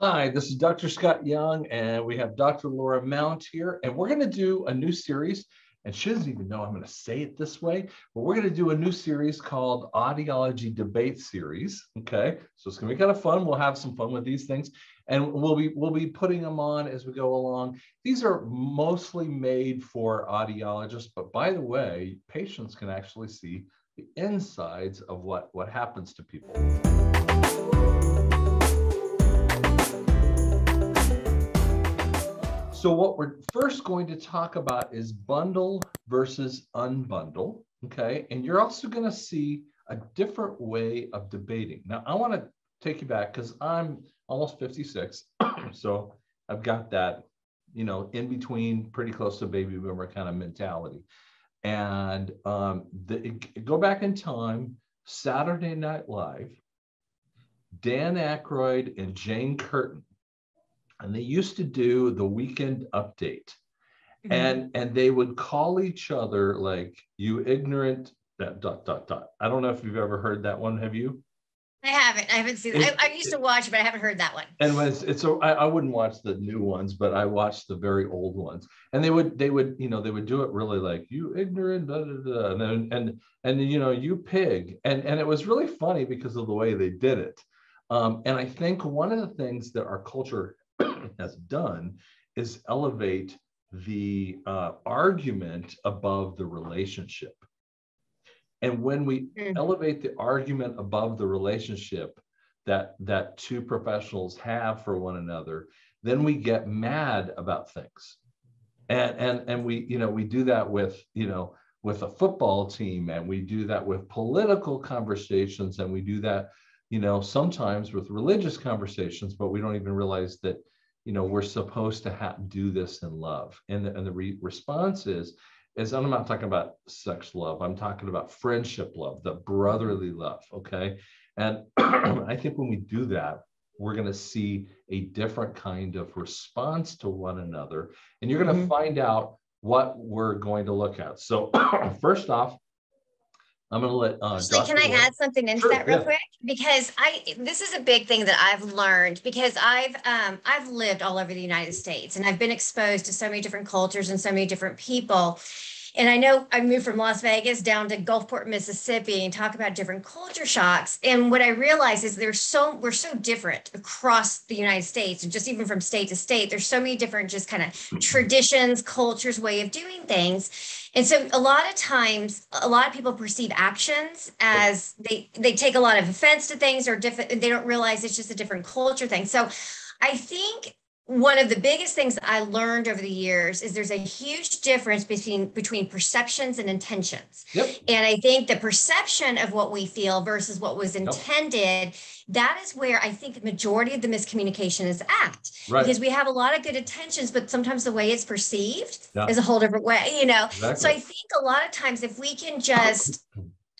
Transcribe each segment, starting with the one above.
Hi, this is Dr. Scott Young, and we have Dr. Laura Mount here, and we're going to do a new series. And she doesn't even know I'm going to say it this way, but we're going to do a new series called Audiology Debate Series. Okay, so it's going to be kind of fun. We'll have some fun with these things, and we'll be we'll be putting them on as we go along. These are mostly made for audiologists, but by the way, patients can actually see the insides of what what happens to people. So what we're first going to talk about is bundle versus unbundle, okay? And you're also going to see a different way of debating. Now, I want to take you back because I'm almost 56, so I've got that, you know, in between, pretty close to baby boomer kind of mentality. And um, the, go back in time, Saturday Night Live, Dan Aykroyd and Jane Curtin and they used to do the weekend update mm-hmm. and and they would call each other like you ignorant dot dot dot dot i don't know if you've ever heard that one have you I haven't. I haven't seen. It, I, I, used to watch, but I haven't heard that one. And when it's, it's a, I, I wouldn't watch the new ones, but I watched the very old ones. And they would, they would, you know, they would do it really like you ignorant, da, da, da, and then, and and you know, you pig, and and it was really funny because of the way they did it. Um, and I think one of the things that our culture has done is elevate the uh, argument above the relationship. And when we mm-hmm. elevate the argument above the relationship that that two professionals have for one another, then we get mad about things. And and and we you know we do that with you know with a football team and we do that with political conversations and we do that you know sometimes with religious conversations but we don't even realize that you know we're supposed to ha- do this in love. And the, and the re- response is is i'm not talking about sex love. I'm talking about friendship love the brotherly love okay? And i think when we do that we're going to see a different kind of response to one another and you're going to mm-hmm. find out what we're going to look at. So first off I'm going to let. Uh, Actually, can I add something into sure, that real yeah. quick? Because I this is a big thing that I've learned because I've um, I've lived all over the United States and I've been exposed to so many different cultures and so many different people. And I know I moved from Las Vegas down to Gulfport, Mississippi, and talk about different culture shocks. And what I realize is there's so we're so different across the United States, and just even from state to state. There's so many different just kind of traditions, cultures, way of doing things and so a lot of times, a lot of people perceive actions as they they take a lot of offense to things or different. They don't realize it's just a different culture thing. So I think one of the biggest things I learned over the years is there's a huge difference between between perceptions and intentions. Yep. And I think the perception of what we feel versus what was intended, yep. that is where I think the majority of the miscommunication is at. Right. Because we have a lot of good intentions, but sometimes the way it's perceived yeah. is a whole different way, you know. Exactly. So I think a lot of times if we can just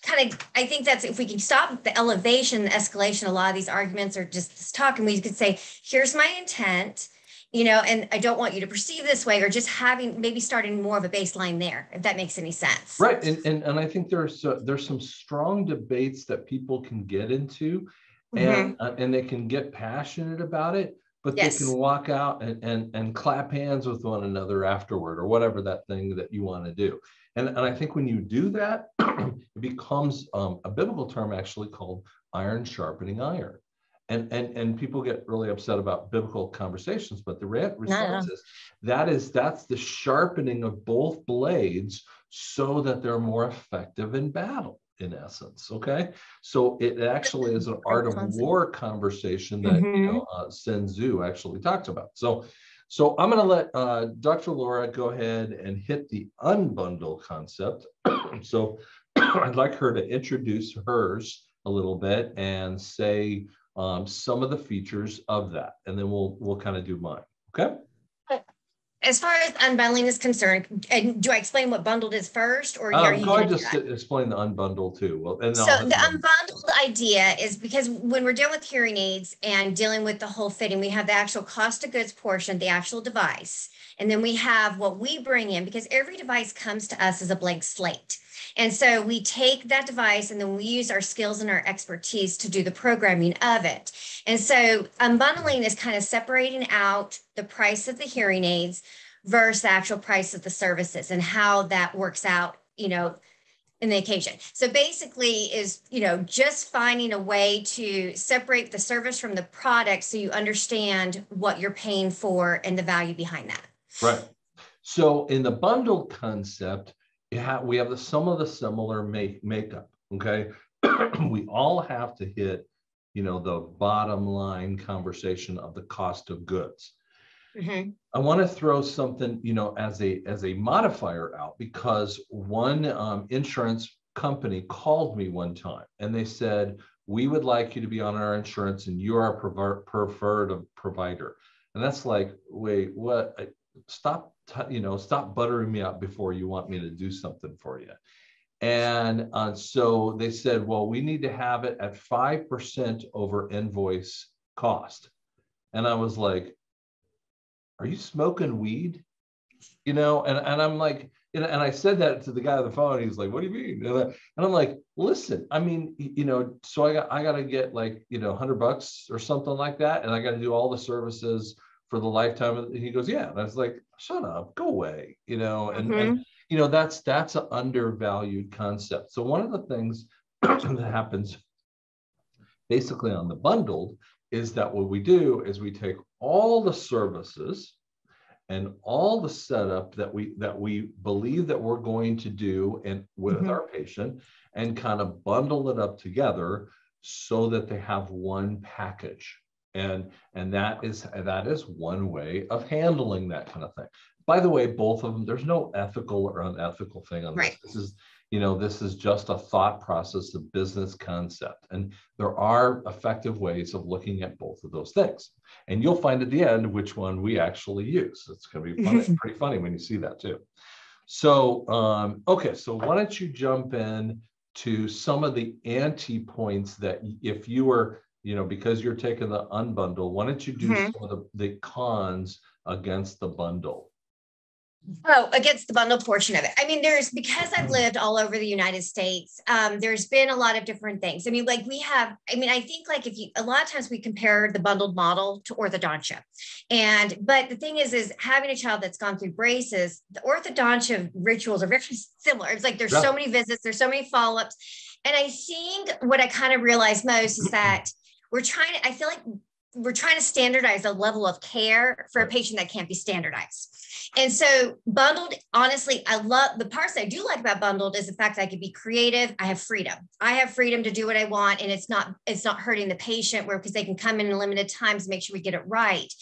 kind of i think that's if we can stop the elevation the escalation a lot of these arguments are just this talk and we could say here's my intent you know, and I don't want you to perceive this way, or just having maybe starting more of a baseline there, if that makes any sense. Right, and and, and I think there's uh, there's some strong debates that people can get into, and mm-hmm. uh, and they can get passionate about it, but yes. they can walk out and, and and clap hands with one another afterward, or whatever that thing that you want to do. And and I think when you do that, it becomes um, a biblical term actually called iron sharpening iron and and and people get really upset about biblical conversations but the response is that is that's the sharpening of both blades so that they're more effective in battle in essence okay? So it actually is an art of war conversation that mm-hmm. you know uh, sun tzu actually talked about. So so i'm going to let uh, dr laura go ahead and hit the unbundle concept. So i'd like her to introduce hers a little bit and say um, some of the features of that, and then we'll we'll kind of do mine. Okay. As far as unbundling is concerned, and do I explain what bundled is first, or um, are you? Go ahead, just explain the unbundle too. Well, and so the unbundled idea is because when we're dealing with hearing aids and dealing with the whole fitting, we have the actual cost of goods portion, the actual device, and then we have what we bring in because every device comes to us as a blank slate. And so we take that device and then we use our skills and our expertise to do the programming of it. And so unbundling is kind of separating out the price of the hearing aids versus the actual price of the services and how that works out, you know, in the occasion. So basically is, you know, just finding a way to separate the service from the product so you understand what you're paying for and the value behind that. Right. So in the bundle concept, we have the, some of the similar make, makeup, okay? we all have to hit, you know, the bottom line conversation of the cost of goods. Mm-hmm. I want to throw something, you know, as a as a modifier out because one um, insurance company called me one time and they said we would like you to be on our insurance and you are a preferred provider. And that's like, wait, what? Stop, you know, stop buttering me up before you want me to do something for you. And uh, so they said, well, we need to have it at 5% over invoice cost. And I was like, are you smoking weed? You know, and, and I'm like, and, and I said that to the guy on the phone. He's like, what do you mean? And, I, and I'm like, listen, I mean, you know, so I got, I got to get like, you know, hundred bucks or something like that. And I got to do all the services for the lifetime. And he goes, yeah. And I was like, shut up, go away, you know, and, mm-hmm. and you know, that's, that's an undervalued concept. So one of the things that happens basically on the bundled is that what we do is we take all the services and all the setup that we that we believe that we're going to do and with mm-hmm. our patient and kind of bundle it up together so that they have one package and and that is that is one way of handling that kind of thing by the way both of them there's no ethical or unethical thing on right. this this is you know, this is just a thought process, a business concept. And there are effective ways of looking at both of those things. And you'll find at the end which one we actually use. It's going to be funny, pretty funny when you see that too. So, um, okay, so why don't you jump in to some of the anti points that if you were, you know, because you're taking the unbundle, why don't you do mm-hmm. some of the, the cons against the bundle? Oh, against the bundle portion of it. I mean, there's because I've mm-hmm. lived all over the United States, um, there's been a lot of different things. I mean, like we have, I mean, I think like if you a lot of times we compare the bundled model to orthodontia. And but the thing is, is having a child that's gone through braces, the orthodontia rituals are very similar. It's like there's yeah. so many visits, there's so many follow-ups. And I think what I kind of realized most is that we're trying to, I feel like we're trying to standardize a level of care for a patient that can't be standardized. And so bundled, honestly, I love the parts I do like about bundled is the fact that I can be creative. I have freedom. I have freedom to do what I want. And it's not, it's not hurting the patient where because they can come in in limited times, make sure we get it right.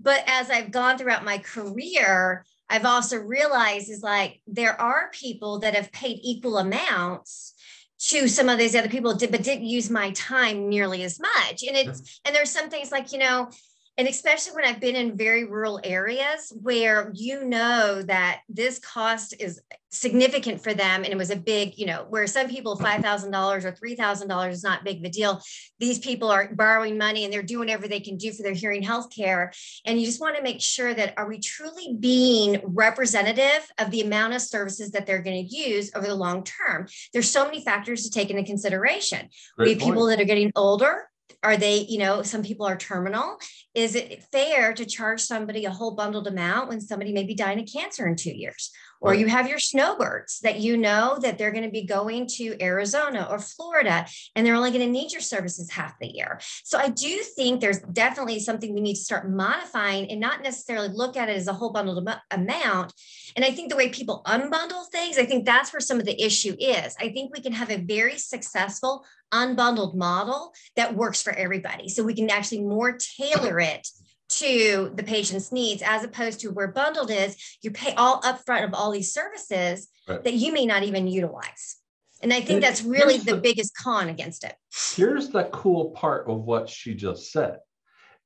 But as I've gone throughout my career, I've also realized is like there are people that have paid equal amounts to some of these other people did but didn't use my time nearly as much. And it's and there's some things like you know and especially when I've been in very rural areas where you know that this cost is significant for them. And it was a big, you know, where some people $5,000 or $3,000 is not big of a deal. These people are borrowing money and they're doing whatever they can do for their hearing health care. And you just want to make sure that are we truly being representative of the amount of services that they're going to use over the long term? There's so many factors to take into consideration. Great we have point. people that are getting older are they you know some people are terminal is it fair to charge somebody a whole bundled amount when somebody may be dying of cancer in two years or you have your snowbirds that you know that they're going to be going to Arizona or Florida and they're only going to need your services half the year. So I do think there's definitely something we need to start modifying and not necessarily look at it as a whole bundled amount. And I think the way people unbundle things, I think that's where some of the issue is. I think we can have a very successful unbundled model that works for everybody. So we can actually more tailor it to the patient's needs as opposed to where bundled is you pay all upfront of all these services right. that you may not even utilize and i think that's really the, the biggest con against it here's the cool part of what she just said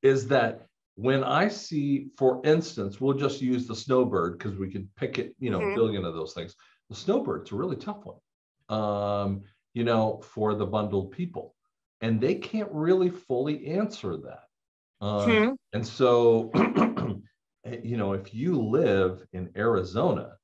is that when i see for instance we'll just use the snowbird because we could pick it you know mm-hmm. a billion of those things the snowbird's a really tough one um, you know for the bundled people and they can't really fully answer that uh, hmm. And so, you know, if you live in Arizona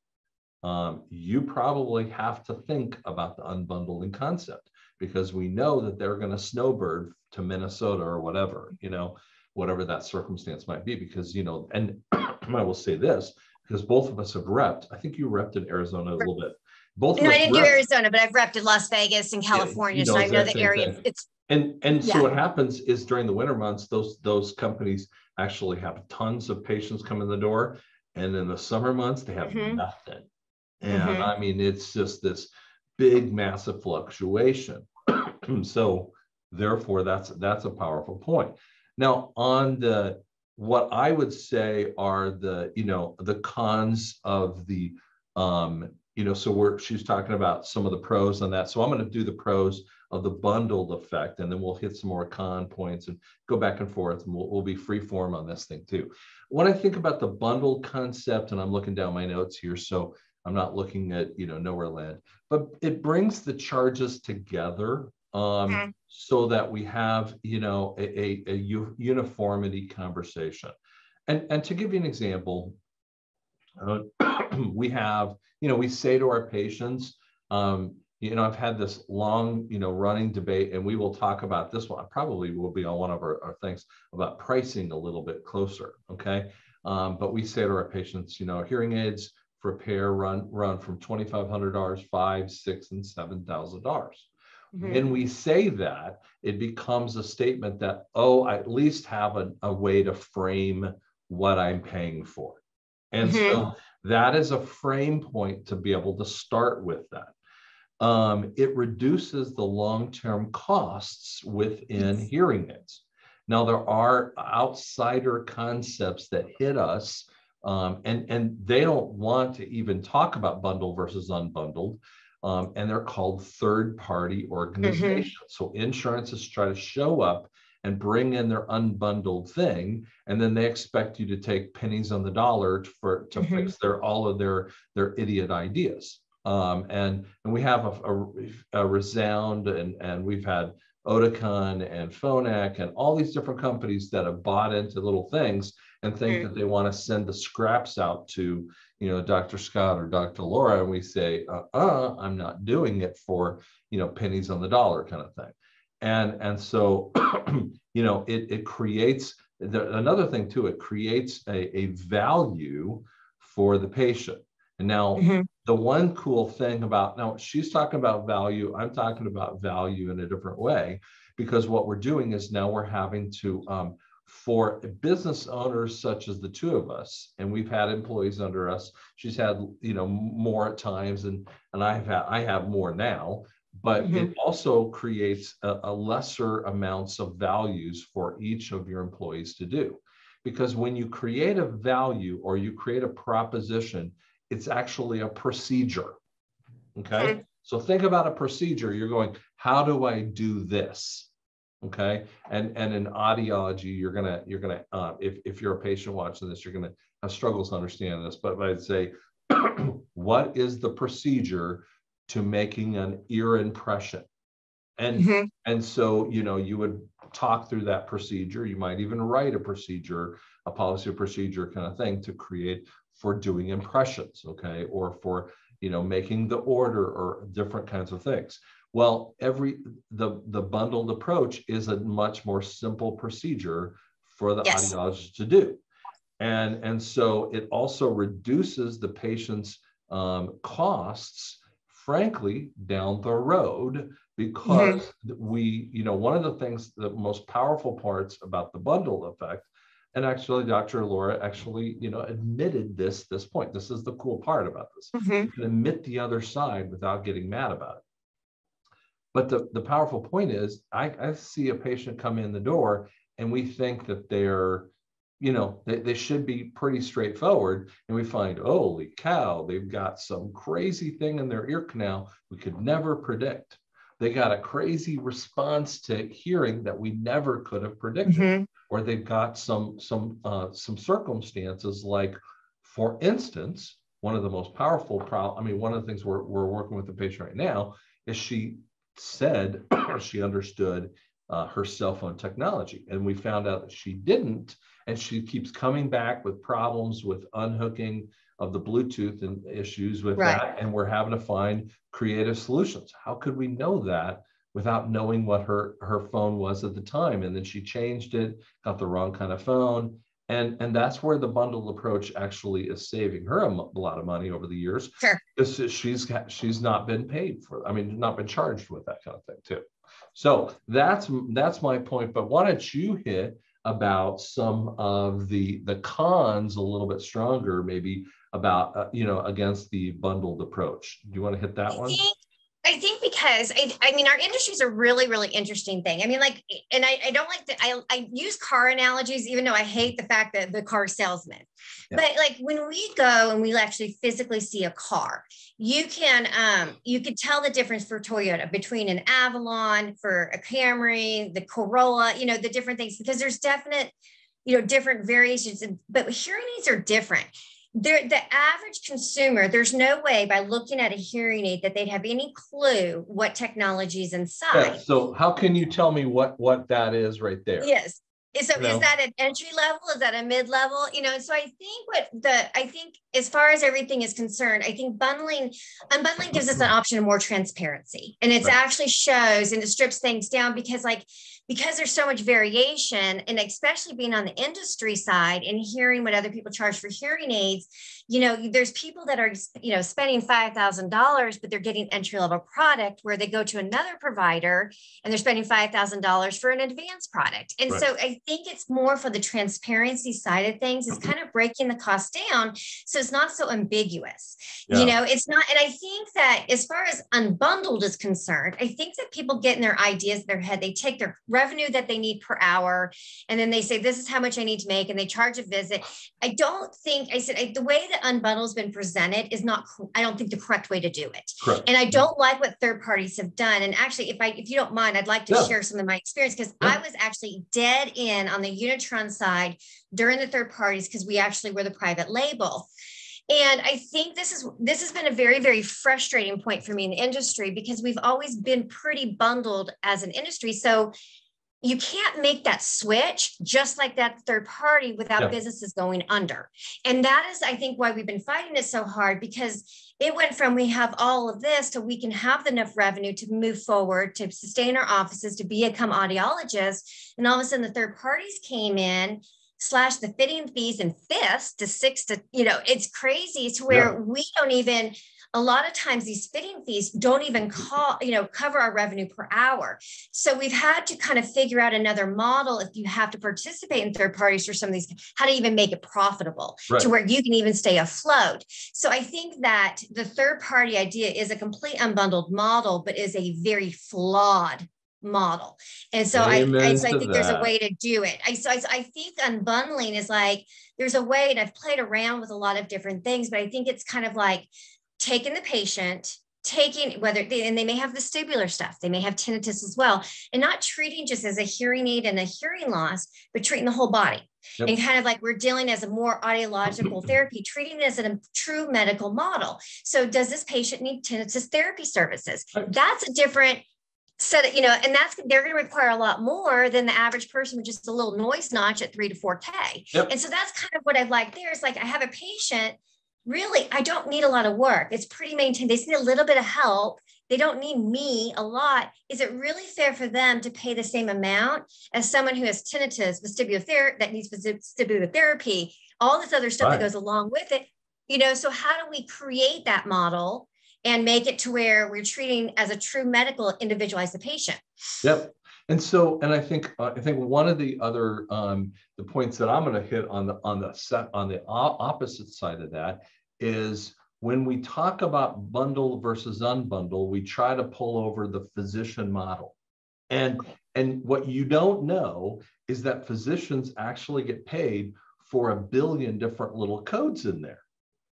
um, you probably have to think about the unbundling concept because we know that they're going to snowbird to Minnesota or whatever, you know, whatever that circumstance might be. Because, you know, and I will say this because both of us have repped. I think you repped in Arizona a little bit. Both no, I didn't do Arizona, but I've repped in Las Vegas and California, yeah, so I know the area. Thing. It's and and yeah. so what happens is during the winter months, those those companies actually have tons of patients come in the door, and in the summer months they have mm-hmm. nothing. And mm-hmm. I mean, it's just this big, massive fluctuation. so therefore, that's that's a powerful point. Now, on the what I would say are the you know the cons of the um, you know so we're she's talking about some of the pros on that. So I'm going to do the pros of the bundled effect, and then we'll hit some more con points and go back and forth, and we'll, we'll be free form on this thing too. When I think about the bundled concept, and I'm looking down my notes here, so I'm not looking at you know nowhere land, but it brings the charges together um, mm-hmm. so that we have you know a, a, a uniformity conversation. And and to give you an example, uh, we have you know we say to our patients, um, you know I've had this long you know running debate, and we will talk about this one. Probably will be on one of our, our things about pricing a little bit closer. Okay. Um, but we say to our patients, you know, hearing aids for a pair run run from twenty five hundred dollars, five, six, and seven thousand dollars. Mm-hmm. When we say that, it becomes a statement that, oh, I at least have a, a way to frame what I'm paying for. And mm-hmm. so that is a frame point to be able to start with that. Um, it reduces the long term costs within yes. hearing aids. Now, there are outsider concepts that hit us um, and, and they don't want to even talk about bundle versus unbundled. Um, and they're called third party mm-hmm. organizations. Mm-hmm. So insurances try to show up and bring in their unbundled thing, and then they expect you to take pennies on the dollar for to mm-hmm. fix their all of their their idiot ideas. Um, and and we have a, a, a ReSound, and and we've had Oticon and Phonak and all these different companies that have bought into little things and think mm-hmm. that they want to send the scraps out to, you know, Dr. Scott or Dr. Laura, and we say, uh-uh, I'm not doing it for, you know, pennies on the dollar kind of thing. And and so, you know, it it creates the, another thing too. It creates a, a value for the patient. And now, mm-hmm. the one cool thing about now she's talking about value, I'm talking about value in a different way because what we're doing is now we're having to um, for business owners such as the two of us and we've had employees under us she's had you know more at times and and i've had i have more now but mm-hmm. it also creates a, a lesser amounts of values for each of your employees to do. Because when you create a value or you create a proposition it's actually a procedure okay? So think about a procedure. You're going how do i do this? Okay? And and in audiology you're gonna you're gonna uh, if, if you're a patient watching this you're gonna have struggles to understand this but i'd say what is the procedure to making an ear impression. And mm-hmm. and so you know you would talk through that procedure. You might even write a procedure a policy or procedure kind of thing to create for doing impressions okay? Or for you know making the order or different kinds of things. Well, every the the bundled approach is a much more simple procedure for the yes. audiologist to do, and and so it also reduces the patient's um, costs, frankly, down the road because mm-hmm. we, you know, one of the things, the most powerful parts about the bundle effect and actually dr laura actually you know admitted this this point this is the cool part about this mm-hmm. you can admit the other side without getting mad about it but the, the powerful point is I, I see a patient come in the door and we think that they're, you know, they, they should be pretty straightforward. And we find, holy cow, they've got some crazy thing in their ear canal we could never predict. They got a crazy response to hearing that we never could have predicted. Mm-hmm. Or they've got some some uh, some circumstances like, for instance, one of the most powerful problem. I mean, one of the things we're, we're working with the patient right now is she said she understood uh, her cell phone technology. And we found out that she didn't. And she keeps coming back with problems with unhooking of the Bluetooth and issues with Right. that, and we're having to find creative solutions. How could we know that without knowing what her her phone was at the time? And then she changed it, got the wrong kind of phone, and and that's where the bundled approach actually is saving her a a lot of money over the years. Sure. Because she's she's not been paid for. I mean, not been charged with that kind of thing too. So that's that's my point. But why don't you hit about some of the the cons a little bit stronger, maybe about uh, you know against the bundled approach? Do you want to hit that I one? think, I think because I, I mean our industry is a really really interesting thing. I mean like and I, I don't like to I, I use car analogies even though I hate the fact that the car salesman. Yeah. But like when we go and we actually physically see a car, you can um you can tell the difference for Toyota between an Avalon, for a Camry, the Corolla, you know, the different things because there's definite you know different variations but hearing aids are different they're, the average consumer, there's no way by looking at a hearing aid that they'd have any clue what technology is Yeah, inside. so how can you tell me what what that is right there? Yes. Is so You know? is that an entry level? Is that a mid level? You know, so I think what the I think as far as everything is concerned, I think bundling unbundling gives us an option of more transparency. And it's Right. actually shows and it strips things down because like because there's so much variation and especially being on the industry side and hearing what other people charge for hearing aids, you know, there's people that are you know spending five thousand dollars, but they're getting entry level product where they go to another provider and they're spending five thousand dollars for an advanced product. And Right. so I think it's more for the transparency side of things. It's mm-hmm. kind of breaking the cost down, so it's not so ambiguous. Yeah. You know, it's not. And I think that as far as unbundled is concerned, I think that people get in their ideas in their head. They take their revenue that they need per hour, and then they say, "This is how much I need to make," and they charge a visit. I don't think I said I, the way that unbundled has been presented is not. I don't think the correct way to do it. Correct. And I mm-hmm. don't like what third parties have done. And actually, if I, if you don't mind, I'd like to Yeah. share some of my experience because Yeah. I was actually dead in on the Unitron side during the third parties because we actually were the private label. And I think this is this has been a very very frustrating point for me in the industry because we've always been pretty bundled as an industry. So you can't make that switch just like that third party without Yeah. businesses going under. And that is, I think, why we've been fighting it so hard because it went from we have all of this to we can have enough revenue to move forward, to sustain our offices, to become audiologists. And all of a sudden, the third parties came in, slashed the fitting fees and fifths to six to, you know, it's crazy to where we don't even. A lot of times these fitting fees don't even call, you know, cover our revenue per hour. So we've had to kind of figure out another model if you have to participate in third parties for some of these, how to even make it profitable Right. to where you can even stay afloat. So I think that the third party idea is a complete unbundled model, but is a very flawed model. And so I, I, so I think there's a way to do it. I, so I, I think unbundling is like, there's a way, and I've played around with a lot of different things, but I think it's kind of like taking the patient, taking whether they, and they may have vestibular stuff, they may have tinnitus as well, and not treating just as a hearing aid and a hearing loss, but treating the whole body. Yep. And kind of like we're dealing as a more audiological therapy, treating it as a true medical model. So, does this patient need tinnitus therapy services? That's a different set of, you know, and that's they're going to require a lot more than the average person with just a little noise notch at three to four K. Yep. And so that's kind of what I like there. Is like I have a patient, really, I don't need a lot of work. It's pretty maintained. They just need a little bit of help. They don't need me a lot. Is it really fair for them to pay the same amount as someone who has tinnitus, vestibular therapy that needs vestibular therapy, all this other stuff Right. that goes along with it? You know, so how do we create that model and make it to where we're treating as a true medical individualize the patient? Yep. And so, and I think uh, I think one of the other um, the points that I'm going to hit on the on the set on the opposite side of that is when we talk about bundle versus unbundle, we try to pull over the physician model. And and what you don't know is that physicians actually get paid for a billion different little codes in there.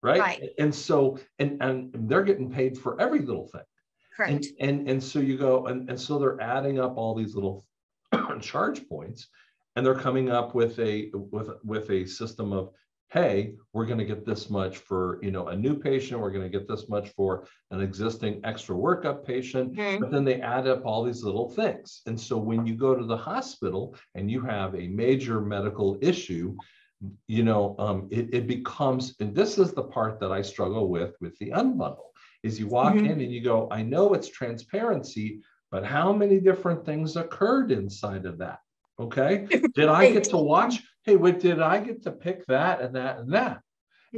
Right. Right. And so and and they're getting paid for every little thing. Correct. And, and and so you go and, and so they're adding up all these little charge points and they're coming up with a with with a system of hey we're going to get this much for you know a new patient we're going to get this much for an existing extra workup patient Mhm. but then they add up all these little things and so when you go to the hospital and you have a major medical issue you know, um, it, it becomes, and this is the part that I struggle with with the unbundle, is you walk mm-hmm. in and you go, I know it's transparency, but how many different things occurred inside of that? Okay. Did I get to watch? Hey, what did I get to pick that and that and that?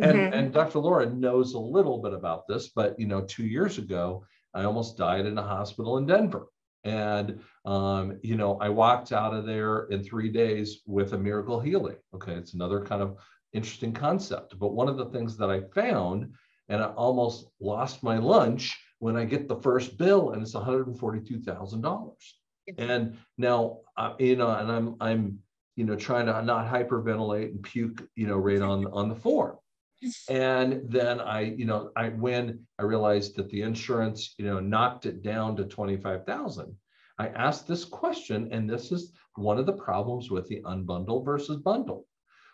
And, mm-hmm. and Dr. Laura knows a little bit about this, but you know, two years ago, I almost died in a hospital in Denver. And um, you know, I walked out of there in three days with a miracle healing. Okay, it's another kind of interesting concept. But one of the things that I found, and I almost lost my lunch when I get the first bill, and it's one hundred and forty-two thousand dollars. And now, uh, you know, and I'm I'm you know trying to not hyperventilate and puke, you know, right on on the form. And then i you know i when i realized that the insurance you know knocked it down to 25000 i asked this question and this is one of the problems with the unbundle versus bundle.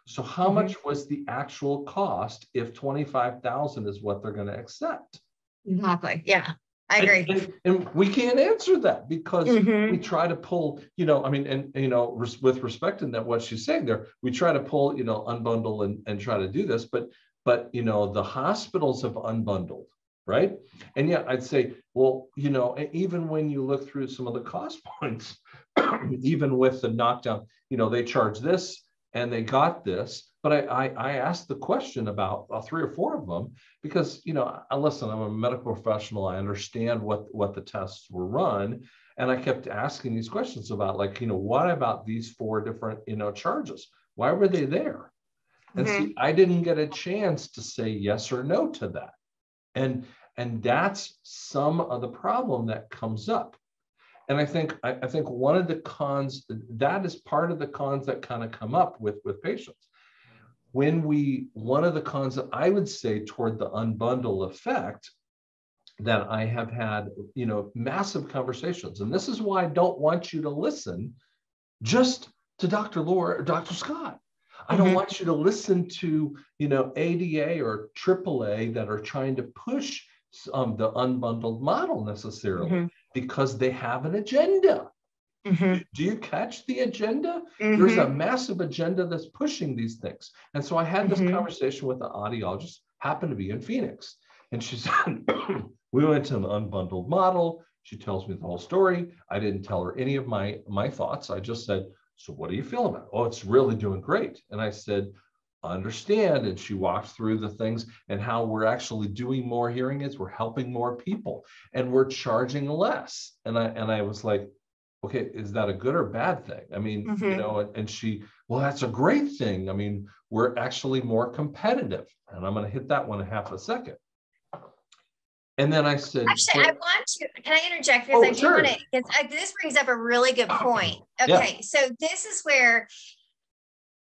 So how mm-hmm. much was the actual cost if 25000 is what they're going to accept? Exactly yeah I agree. And, and, we can't answer that because mm-hmm. we try to pull, you know, I mean, and, you know, res- with respect to that, what she's saying there, we try to pull, you know, unbundle and, and try to do this, but but you know the hospitals have unbundled right and yet i'd say well you know even when you look through some of the cost points even with the knockdown you know they charge this and they got this but i i, I asked the question about uh, three or four of them because you know I, listen i'm a medical professional i understand what what the tests were run and i kept asking these questions about like you know what about these four different you know charges why were they there and mm-hmm. see, I didn't get a chance to say yes or no to that. And and that's some of the problem that comes up. And I think I, I think one of the cons that is part of the cons that kind of come up with with patients. When we one of the cons that I would say toward the unbundle effect that I have had, you know, massive conversations. And this is why I don't want you to listen just to Dr. Laura or Dr. Scott. I don't mm-hmm. want you to listen to, you know, ADA or AAA that are trying to push um, the unbundled model necessarily mm-hmm. because they have an agenda. Mm-hmm. Do you catch the agenda? There's a mm-hmm. massive agenda that's pushing these things. And so I had this mm-hmm. conversation with the audiologist, happened to be in Phoenix. And she said, we went to an unbundled model. She tells me the whole story. I didn't tell her any of my my thoughts. I just said, so what do you feel about? Oh, it's really doing great. And I said, understand. And she walked through the things and how we're actually doing more hearing aids. We're helping more people and we're charging less. And I and I was like, okay, is that a good or bad thing? I mean, mm-hmm. you know, and, and she, well, that's a great thing. I mean, we're actually more competitive. And I'm going to hit that one in half a second. And then I said, actually, I want to. Can I interject because oh, I do sure. want to? Because this brings up a really good point. Okay, yeah. so this is where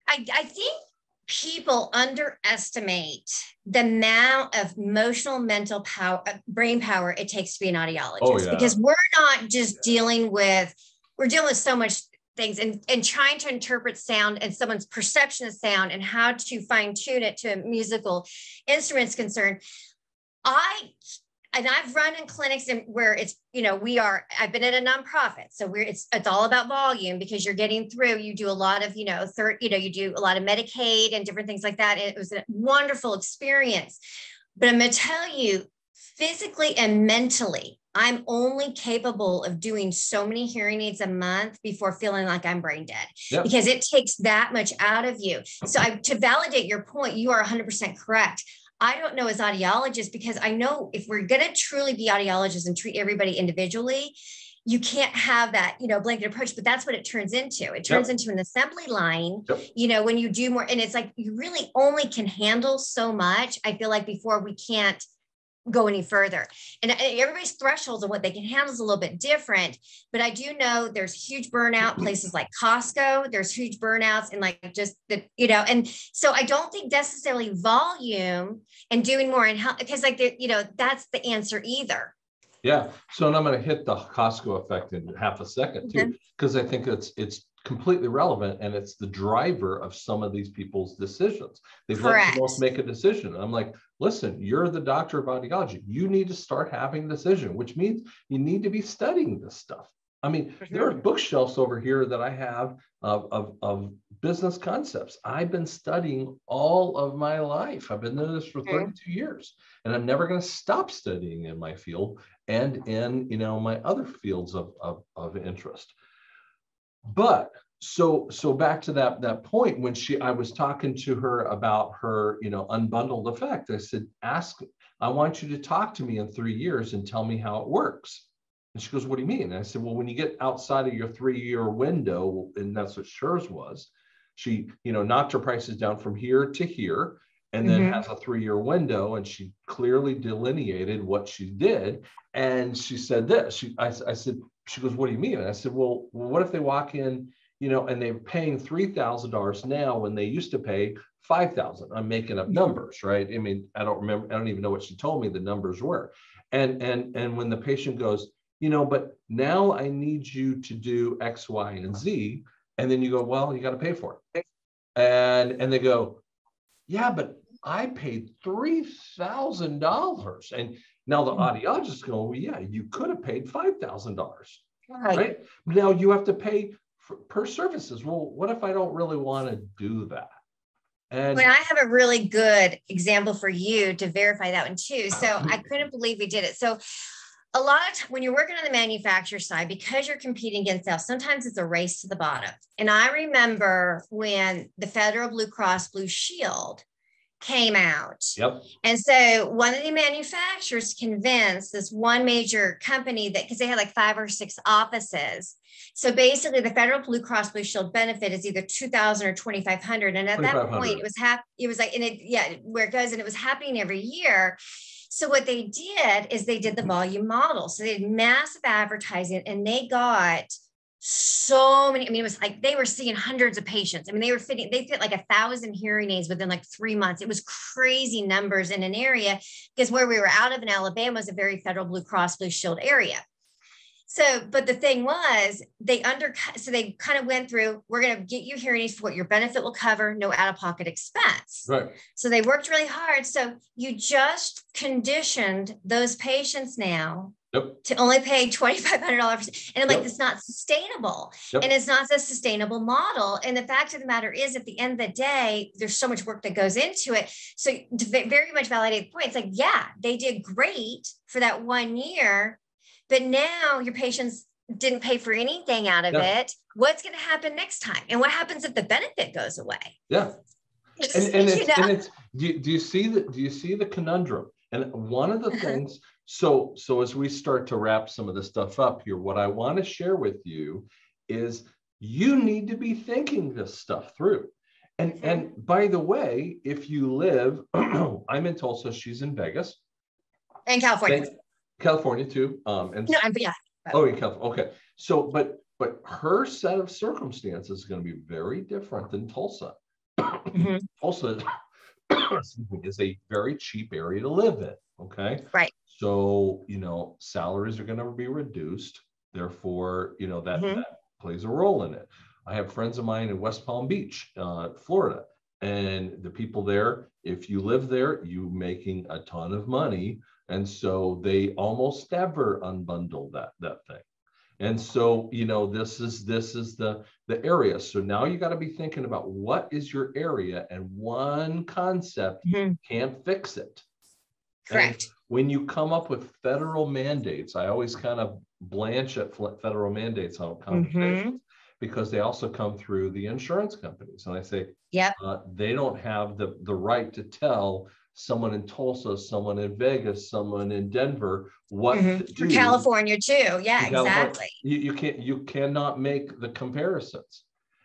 I I think people underestimate the amount of emotional mental power uh, brain power it takes to be an audiologist oh, yeah. because we're not just yeah. dealing with we're dealing with so much things and, and trying to interpret sound and someone's perception of sound and how to fine tune it to a musical instruments concern i and I've run in clinics and where it's, you know, we are, I've been at a nonprofit. So we're, it's, it's all about volume because you're getting through, you do a lot of, you know, third, you know, you do a lot of Medicaid and different things like that. It was a wonderful experience. But I'm going to tell you physically and mentally, I'm only capable of doing so many hearing aids a month before feeling like I'm brain dead yep. because it takes that much out of you. So I, to validate your point, you are 100% correct. I don't know as audiologists because I know if we're going to truly be audiologists and treat everybody individually, you can't have that you know blanket approach but that's what it turns into it turns yep. into an assembly line yep. you know when you do more and it's like you really only can handle so much i feel like before we can't go any further. And everybody's thresholds of what they can handle is a little bit different. But I do know there's huge burnout places like Costco. There's huge burnouts and like just the, you know, and so I don't think necessarily volume and doing more and help because like, the, you know, that's the answer either. Yeah. So and I'm going to hit the Costco effect in half a second too, because mm-hmm. I think it's it's completely relevant and it's the driver of some of these people's decisions. They've Correct. let make a decision. And I'm like, listen, you're the doctor of audiology. You need to start having a decision, which means you need to be studying this stuff. I mean, mm-hmm. there are bookshelves over here that I have of, of, of, business concepts. I've been studying all of my life. I've been doing this for 32 years, and I'm never going to stop studying in my field and in you know my other fields of, of, of interest. But so so back to that that point when she I was talking to her about her you know unbundled effect. I said, ask. I want you to talk to me in three years and tell me how it works. And she goes, What do you mean? And I said, Well, when you get outside of your three year window, and that's what Schur's was, she, you know, knocked her prices down from here to here and then mm-hmm. has a three year window. And she clearly delineated what she did. And she said this. She, I, I said, She goes, What do you mean? And I said, Well, what if they walk in, you know, and they're paying $3,000 now when they used to pay 5,000? I'm making up numbers, right? I mean, I don't remember, I don't even know what she told me the numbers were. And, and, and when the patient goes, you know, but now I need you to do X, Y, and Z. And then you go, well, you got to pay for it. And and they go, yeah, but I paid three thousand dollars. And now the hmm. audiologist go, well, yeah, you could have paid five thousand dollars. Right. right. Now you have to pay for, per services. Well, what if I don't really want to do that? And when I have a really good example for you to verify that one too. So I couldn't believe we did it. So a lot of when you're working on the manufacturer side, because you're competing against sales, sometimes it's a race to the bottom. And I remember when the Federal Blue Cross Blue Shield came out. Yep. And so one of the manufacturers convinced this one major company that because they had like five or six offices. So basically the Federal Blue Cross Blue Shield benefit is either 2000 or 2500 and at that point it was hap- it was like and it yeah where it goes and it was happening every year. So what they did is they did the volume model. So they did massive advertising and they got so many. I mean, it was like they were seeing hundreds of patients. I mean, they were fitting, they fit like a thousand hearing aids within like three months. It was crazy numbers in an area because where we were out of in Alabama was a very federal Blue Cross Blue Shield area. So, but the thing was, they undercut, so they kind of went through, we're going to get you hearing aids for what your benefit will cover, no out of pocket expense. Right. So they worked really hard. So you just conditioned those patients now Yep. to only pay $2,500. And I'm like, it's not sustainable. Yep. And it's not a sustainable model. And the fact of the matter is, at the end of the day, there's so much work that goes into it. So, to very much validate the point, it's like, yeah, they did great for that one year, but now your patients didn't pay for anything out of yeah. it. What's going to happen next time? And what happens if the benefit goes away? Yeah. and, and, it's, and it's do you, do you see the do you see the conundrum? And one of the uh-huh. things, so so as we start to wrap some of this stuff up here, what I want to share with you is you need to be thinking this stuff through. And and by the way, if you live, I'm in Tulsa, she's in Vegas. In California. California too. Um, and no, I'm yeah. Oh, in California. Okay. So, but but her set of circumstances is going to be very different than Tulsa. Mm-hmm. Tulsa is a very cheap area to live in. Okay. Right. So you know salaries are going to be reduced. Therefore, you know that, mm-hmm. that plays a role in it. I have friends of mine in West Palm Beach, uh, Florida, and the people there. If you live there, you making a ton of money and so they almost never unbundle that that thing and so you know this is this is the the area so now you got to be thinking about what is your area and one concept mm-hmm. can't fix it correct and when you come up with federal mandates i always kind of blanch at federal mandates on conversations mm-hmm. because they also come through the insurance companies and i say yeah uh, they don't have the the right to tell someone in Tulsa, someone in Vegas, someone in Denver, what mm-hmm. California too. Yeah, exactly. You, you can't you cannot make the comparisons.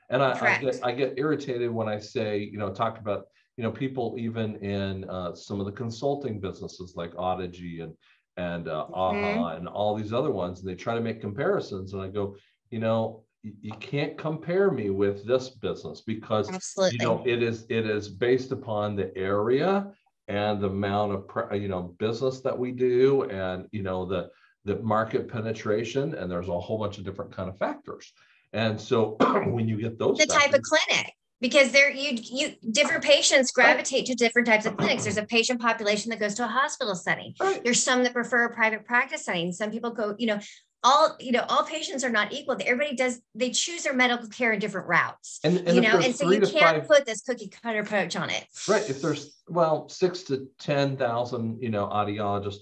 And I, I, get I get irritated when I say, you know, talk about, you know, people even in uh, some of the consulting businesses like Audigy and and uh, mm-hmm. AHA and all these other ones, and they try to make comparisons. And I go, you know, you can't compare me with this business because Absolutely. you know it is it is based upon the area and the amount of you know business that we do and you know the the market penetration and there's a whole bunch of different kind of factors and so when you get those the factors, type of clinic because there you you different patients gravitate to different types of clinics. There's a patient population that goes to a hospital setting. There's some that prefer a private practice setting. Some people go you know all you know all patients are not equal. Everybody does they choose their medical care in different routes and, and you know? and so you can't five, put this cookie cutter approach on it. Right. If there's well six to ten thousand you know audiologists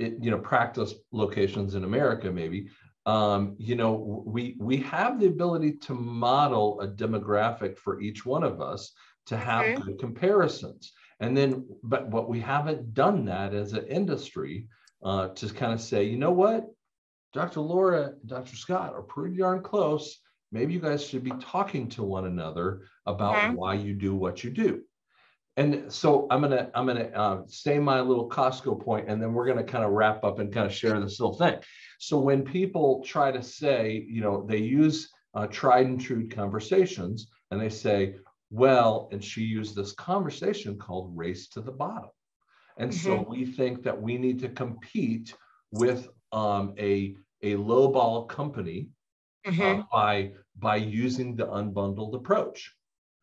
you know practice locations in america maybe um, you know we we have the ability to model a demographic for each one of us to have mm-hmm. good comparisons and then but what we haven't done that as an industry uh, to kind of say you know what Dr. Laura and Dr. Scott are pretty darn close. Maybe you guys should be talking to one another about okay. why you do what you do. And so I'm gonna I'm gonna uh, say my little Costco point, and then we're gonna kind of wrap up and kind of share this little thing. So when people try to say, you know, they use uh, tried and true conversations, and they say, well, and she used this conversation called race to the bottom. And mm-hmm. so we think that we need to compete with um, a a lowball company uh, mm-hmm. uh, by by using the unbundled approach.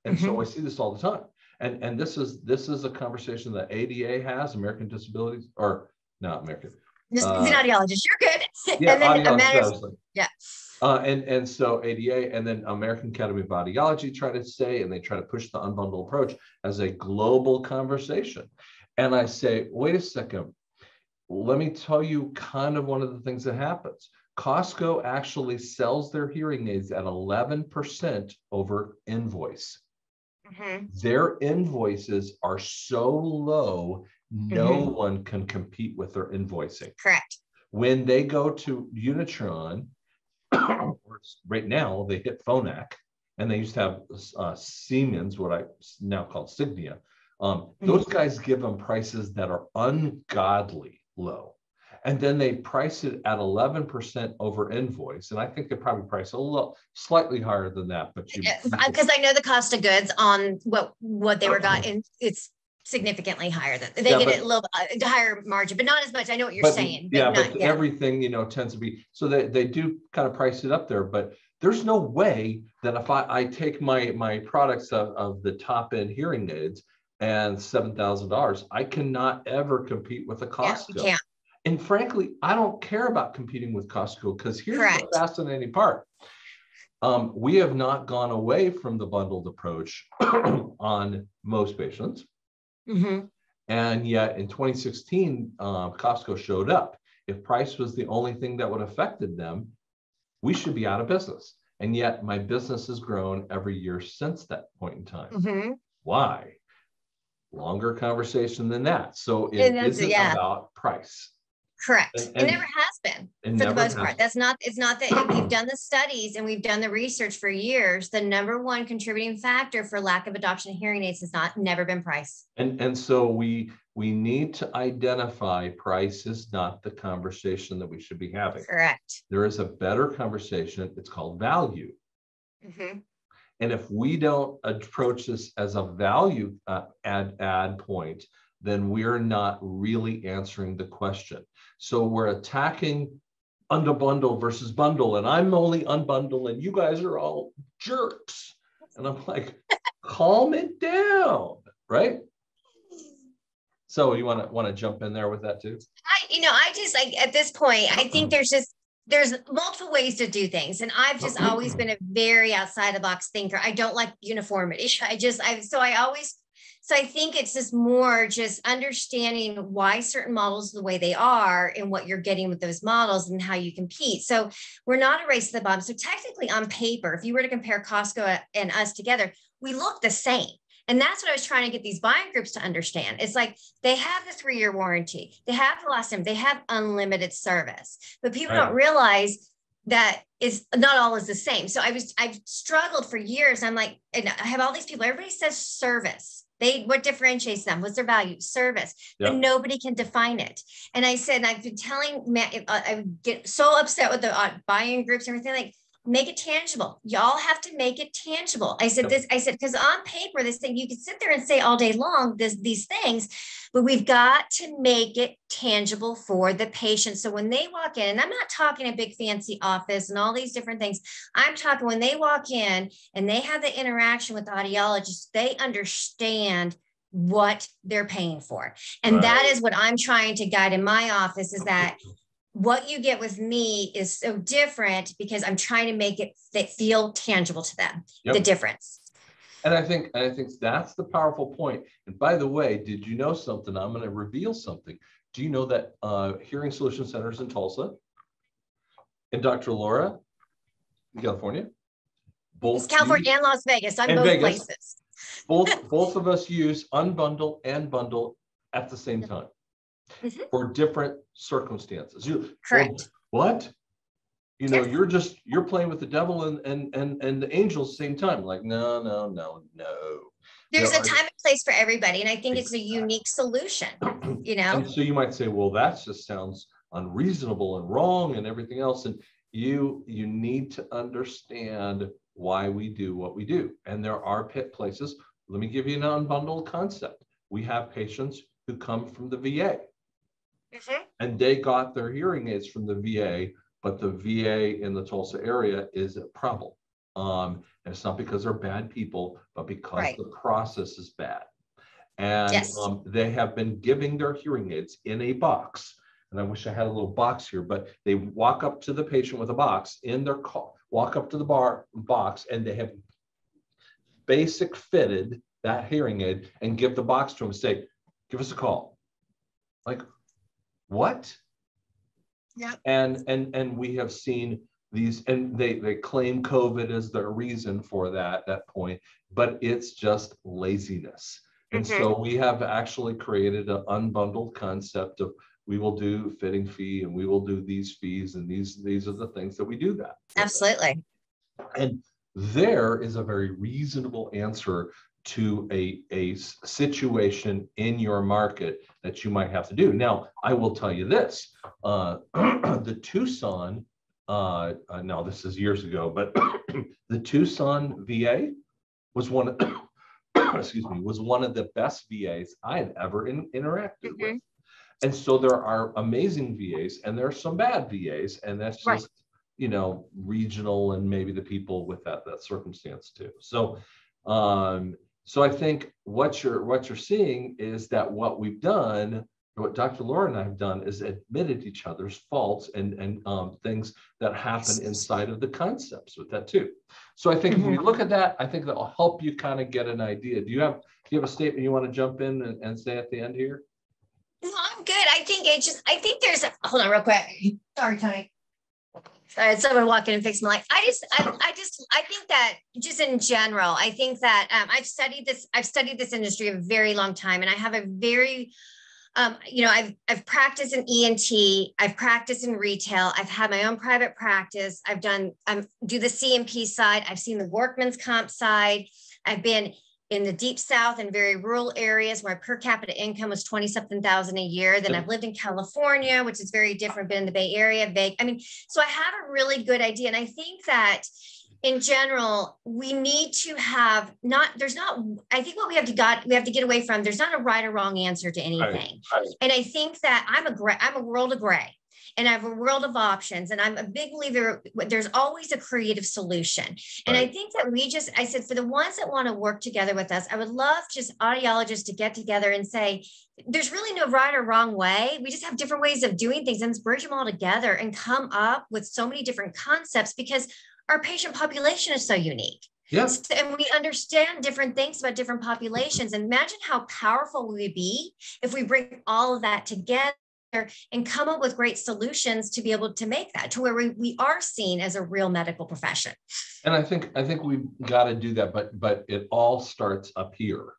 And mm-hmm. so I see this all the time. And and this is this is a conversation that ADA has, American Disabilities, or not American. This uh, an audiologist. You're good. Yeah, and then audiologist, yeah. Uh, and and so ADA and then American Academy of Audiology try to say, and they try to push the unbundled approach as a global conversation. And I say, wait a second, let me tell you kind of one of the things that happens. Costco actually sells their hearing aids at 11% over invoice. Mm-hmm. Their invoices are so low, no mm-hmm. one can compete with their invoicing. Correct. When they go to Unitron, right now they hit Phonak, and they used to have uh, Siemens, what I now call Signia. Um, mm-hmm. Those guys give them prices that are ungodly low. And then they price it at 11% over invoice. And I think they probably price a little slightly higher than that. But you because I know the cost of goods on what what they were got and it's significantly higher than they yeah, get but, a little bit uh, higher margin, but not as much. I know what you're but, saying. But yeah, not, but yeah. everything you know tends to be so they, they do kind of price it up there, but there's no way that if I, I take my my products of, of the top end hearing aids and seven thousand dollars. I cannot ever compete with a Costco. Yeah, and frankly, I don't care about competing with Costco because here's Correct. the fascinating part. Um, we have not gone away from the bundled approach on most patients. Mm-hmm. And yet in 2016, uh, Costco showed up. If price was the only thing that would have affected them, we should be out of business. And yet my business has grown every year since that point in time. Mm-hmm. Why? longer conversation than that. So it isn't yeah. about price. Correct. And, and it never has been for the most part. That's not, it's not that we've done the studies and we've done the research for years. The number one contributing factor for lack of adoption of hearing aids has not never been price. And and so we we need to identify price is not the conversation that we should be having. Correct. There is a better conversation. It's called value. Mm-hmm. And if we don't approach this as a value uh, add, add point, then we're not really answering the question. So we're attacking unbundle versus bundle, and I'm only unbundle, and you guys are all jerks. And I'm like, calm it down, right? So you want to want to jump in there with that too? I, you know, I just like at this point, I think uh-huh. there's just there's multiple ways to do things and i've just uh-huh. always been a very outside the box thinker i don't like uniformity i just i so i always so i think it's just more just understanding why certain models the way they are and what you're getting with those models and how you compete so we're not a race to the bottom so technically on paper if you were to compare costco and us together we look the same and that's what I was trying to get these buying groups to understand. It's like they have the three year warranty, they have the last time, they have unlimited service, but people right. don't realize that is not all is the same. So I was, I've struggled for years. I'm like, and I have all these people, everybody says service. They what differentiates them? What's their value? Service, yep. but nobody can define it. And I said, I've been telling Matt, I get so upset with the uh, buying groups and everything. Like make it tangible. Y'all have to make it tangible. I said this, I said, because on paper, this thing, you can sit there and say all day long this, these things, but we've got to make it tangible for the patient. So when they walk in, and I'm not talking a big fancy office and all these different things, I'm talking when they walk in and they have the interaction with the audiologist, they understand what they're paying for. And right. that is what I'm trying to guide in my office is that what you get with me is so different because I'm trying to make it feel tangible to them, yep. the difference. And I think and I think that's the powerful point. And by the way, did you know something? I'm going to reveal something. Do you know that uh, Hearing Solution Centers in Tulsa and Dr. Laura in California? Both it's California and Las Vegas. I'm both Vegas, places. both both of us use unbundle and bundle at the same time mm-hmm. for different circumstances. You correct. Well, what? You know, you're just you're playing with the devil and and and and the angels the same time. Like, no, no, no, no. There's there a time and place for everybody, and I think exactly. it's a unique solution. You know. And so you might say, well, that just sounds unreasonable and wrong and everything else. And you you need to understand why we do what we do. And there are pit places. Let me give you an unbundled concept. We have patients who come from the VA. Mm-hmm. And they got their hearing aids from the VA, but the VA in the Tulsa area is a problem. Um, and it's not because they're bad people, but because right. the process is bad. And yes. um, they have been giving their hearing aids in a box. And I wish I had a little box here, but they walk up to the patient with a box in their car, walk up to the bar box, and they have basic fitted that hearing aid and give the box to them and say, give us a call. Like, what? Yeah. And and and we have seen these, and they they claim COVID as their reason for that that point, but it's just laziness. And mm-hmm. so we have actually created an unbundled concept of we will do fitting fee and we will do these fees and these these are the things that we do that. Absolutely. And there is a very reasonable answer to a, a situation in your market that you might have to do. Now, I will tell you this, uh, the Tucson, uh, uh, now this is years ago, but the Tucson VA was one of, excuse me, was one of the best VAs I had ever in, interacted mm-hmm. with. And so there are amazing VAs and there are some bad VAs, and that's just, right. you know, regional and maybe the people with that that circumstance too. So um, so I think what you're what you're seeing is that what we've done, what Dr. Laura and I have done, is admitted each other's faults and and um, things that happen inside of the concepts with that too. So I think mm-hmm. if we look at that, I think that will help you kind of get an idea. Do you have do you have a statement you want to jump in and, and say at the end here? No, I'm good. I think it just I think there's a, hold on real quick. Sorry, Tony. I had someone walk in and fix my life. I just, I, I just, I think that just in general, I think that um, I've studied this, I've studied this industry a very long time, and I have a very, um, you know, I've I've practiced in ENT, I've practiced in retail, I've had my own private practice, I've done, I'm um, do the C&P side, I've seen the workman's comp side, I've been in the deep south and very rural areas where per capita income was 20 something thousand a year. Then i've lived in california which is very different been in the bay area. Big i mean so i have a really good idea. And i think that in general we need to have not there's not i think what we have to got we have to get away from there's not a right or wrong answer to anything. right. Right. and i think that i'm a gray i'm a world of gray and I have a world of options. And I'm a big believer there's always a creative solution. And right. I think that we just, I said, for the ones that want to work together with us, I would love just audiologists to get together and say, there's really no right or wrong way. We just have different ways of doing things and let's bridge them all together and come up with so many different concepts because our patient population is so unique. Yes. And we understand different things about different populations. And imagine how powerful we would be if we bring all of that together and come up with great solutions to be able to make that to where we, we are seen as a real medical profession and i think i think we've got to do that but but it all starts up here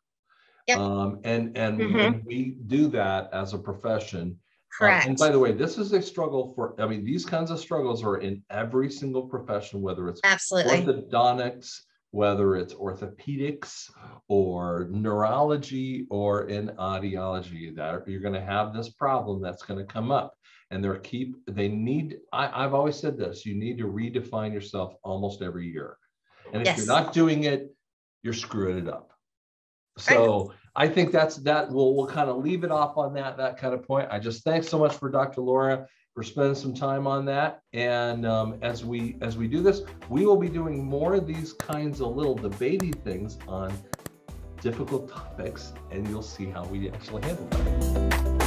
yep. um, and and mm-hmm. we do that as a profession Correct. Uh, and by the way, this is a struggle for, I mean, these kinds of struggles are in every single profession, whether it's absolutely orthodontics, whether it's orthopedics or neurology or in audiology that you're going to have this problem that's going to come up and they're keep they need I, i've always said this you need to redefine yourself almost every year and if yes. you're not doing it you're screwing it up so I think that's that. We'll we'll kind of leave it off on that that kind of point. I just thanks so much for Dr. Laura for spending some time on that. And um, as we as we do this, we will be doing more of these kinds of little debatey things on difficult topics, and you'll see how we actually handle them.